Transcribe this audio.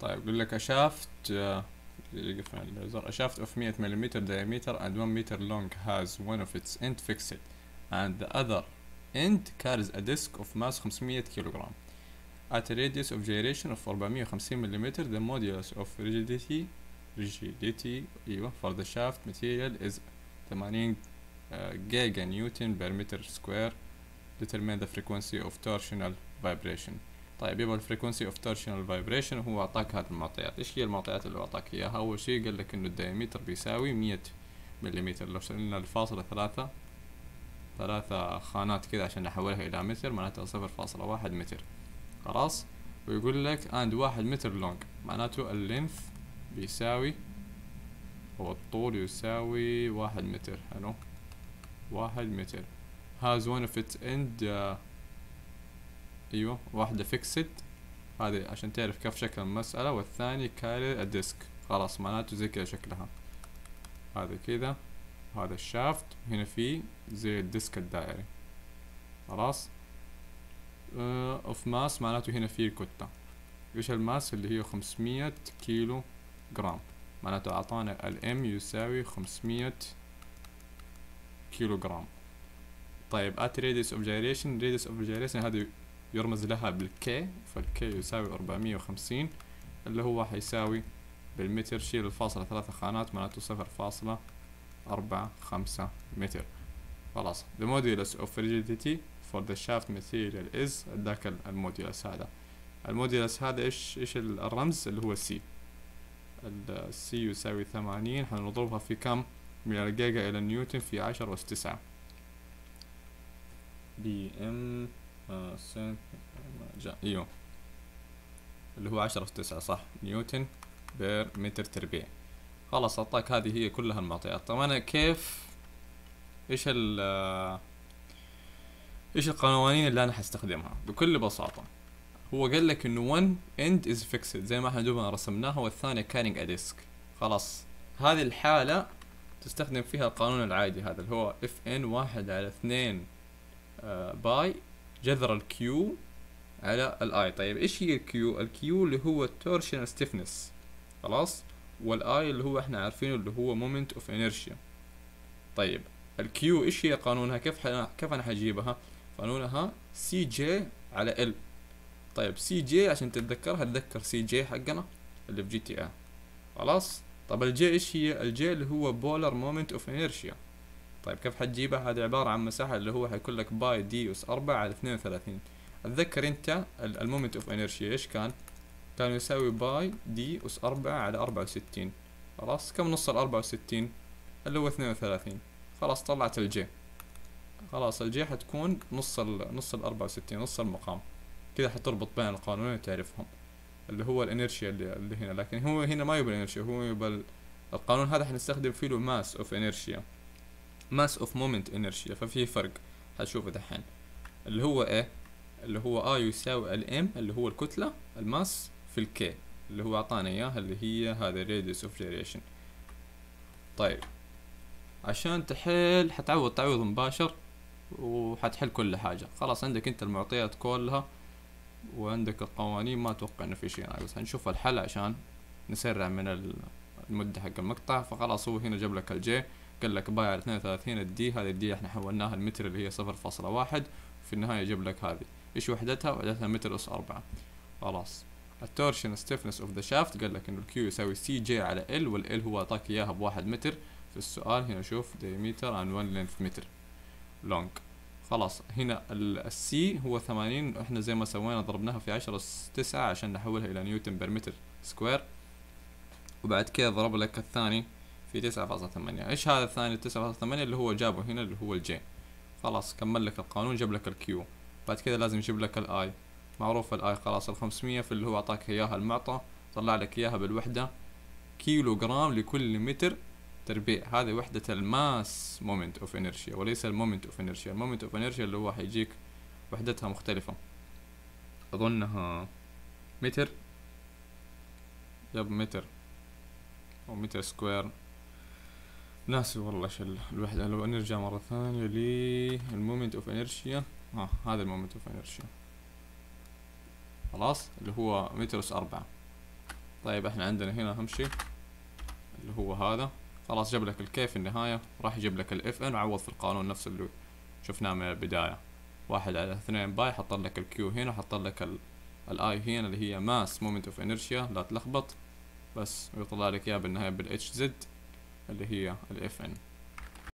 طيب يقول لك a shaft a shaft of 100 mm diameter and 1 meter long has one of its end fixed and the other end carries a disk of mass 500 kilogram at radius of gyration of 450 mm the modulus of rigidity rigidity إيوه for the shaft material is 80 giga newton per meter square determine the frequency of torsional vibration طيب يبغى ال frequency of torsional vibration هو أعطاك هذه المعطيات. إيش هي المعطيات اللي أعطاك إياها؟ أول شيء قال لك إنه ال diameter بيساوي 100 ملم لو شلنا الفاصلة ثلاثة ثلاثة خانات كذا عشان نحولها إلى متر معناتها صفر فاصلة واحد متر. خلاص؟ ويقول لك and واحد متر long معناته ال length بيساوي هو الطول يساوي واحد متر. حلو؟ واحد متر. has one of its end uh, أيوه واحدة fixed هذه عشان تعرف كيف شكل المسألة والثاني carry ال disk خلاص معناته زي كذا شكلها. هذا كذا هذا ال shaft هنا في زي ال disk الدائري خلاص؟ of uh, mass معناته هنا في كتلة إيش ال mass؟ اللي هي خمسمية كيلو جرام. معناته أعطانا ال M يساوي خمسمية كيلو جرام. طيب at radius of gyration. radius of gyration هذه يرمز لها بال K فال K يساوي أربعمية وخمسين اللي هو حيساوي بالمتر شيل الفاصلة ثلاثة خانات معناته صفر فاصلة أربعة خمسة متر. خلاص. The modulus of rigidity for the shaft material is ذاك ال modulus هذا. ال modulus هذا إيش إيش الرمز؟ اللي هو C ال C يساوي ثمانين. حنضربها في كم؟ من الجيجا إلى نيوتن في عشرة أس تسعة بي إم سنت جا إيوه. اللي هو عشرة في تسعة صح؟ نيوتن per متر تربيع. خلاص أعطاك هذه هي كلها المعطيات. طب أنا كيف إيش ال إيش القوانين اللي أنا حستخدمها؟ بكل بساطة هو قال لك إنه one end is fixed زي ما إحنا دوبنا رسمناها والثانية carrying a disk. خلاص هذه الحالة تستخدم فيها القانون العادي هذا اللي هو Fn واحد على اثنين آه pi جذر ال q على ال I طيب إيش هي ال q ال q اللي هو ال torsional stiffness خلاص؟ وال I اللي هو إحنا عارفينه اللي هو moment of inertia طيب ال q إيش هي قانونها؟ كيف حنا كيف أنا حجيبها؟ قانونها C J على L طيب C J عشان تتذكرها تذكر C J حقنا اللي في GTA خلاص؟ طب ال J إيش هي؟ ال J اللي هو polar moment of inertia طيب كيف حتجيبها هذه عبارة عن مساحة اللي هو حيكون لك pi D أس أربعة على اثنين وثلاثين. أتذكر أنت ال moment of inertia إيش كان؟ كان يساوي pi D أس أربعة على أربعة وستين. خلاص كم نص الأربعة وستين؟ اللي هو اثنين وثلاثين. خلاص طلعت ال J خلاص ال J حتكون نص ال نص الأربعة وستين نص المقام. كذا حتربط بين القانونين وتعرفهم. اللي هو ال inertia اللي, اللي هنا. لكن هو هنا ما يبغى ال inertia هو يبغى القانون هذا حنستخدم فيه له mass of inertia mass of moment inertia ففي فرق. هتشوفه دحين. اللي هو إيه؟ اللي هو I يساوي ال M اللي هو الكتلة ال mass في ال K اللي هو اعطانا إياها اللي هي هذا radius of gyration طيب. عشان تحل حتعوض تعويض مباشر وحتحل كل حاجة. خلاص عندك أنت المعطيات كلها وعندك القوانين. ما أتوقع إنه في شيء ناقص. هنشوف الحل عشان نسرع من المدة حق المقطع. فخلاص هو هنا جاب لك ال J قال لك pi على 32 ال D هذه ال D إحنا حولناها المتر اللي هي صفر فاصلة واحد في النهاية يجيب لك هذه. إيش وحدتها؟ وحدتها متر أس أربعة. خلاص. ال torsion stiffness of the shaft قال لك إنه ال q يساوي C J على L وال L هو أعطاك إياها بواحد متر. في السؤال هنا شوف diameter and one length meter long خلاص. هنا ال C هو ثمانين إحنا زي ما سوينا ضربناها في عشرة تسعة عشان نحولها إلى نيوتن per meter square وبعد كده ضرب لك الثاني. في تسعة فاصلة ثمانية. إيش هذا الثاني تسعة فاصلة ثمانية؟ اللي هو جابه هنا اللي هو الجي خلاص كمل لك القانون جاب لك ال q بعد كده لازم يجيب لك ال I معروف ال I خلاص الخمسمية في اللي هو أعطاك إياها المعطى طلع لك إياها بالوحدة. كيلو جرام لكل متر تربيع. هذه وحدة ال mass moment of inertia وليس ال moment of inertia. ال moment of inertia اللي هو حيجيك وحدتها مختلفة. أظنها متر. يب متر أو meter square. ناسي والله إيش الوحدة. لو نرجع مرة ثانية لل moment of inertia ها هذا ال moment of inertia خلاص؟ اللي هو متر أس أربعة. طيب إحنا عندنا هنا أهم شيء. اللي هو هذا. خلاص جاب لك ال k في النهاية. راح يجيب لك ال fn وعوض في القانون نفس اللي شفناه من البداية. واحد على اثنين pi. حط لك ال q هنا. حط لك ال I هنا اللي هي mass moment of inertia لا تلخبط. بس ويطلع لك اياه بالنهاية بالاتش زد اللي هي الاف ان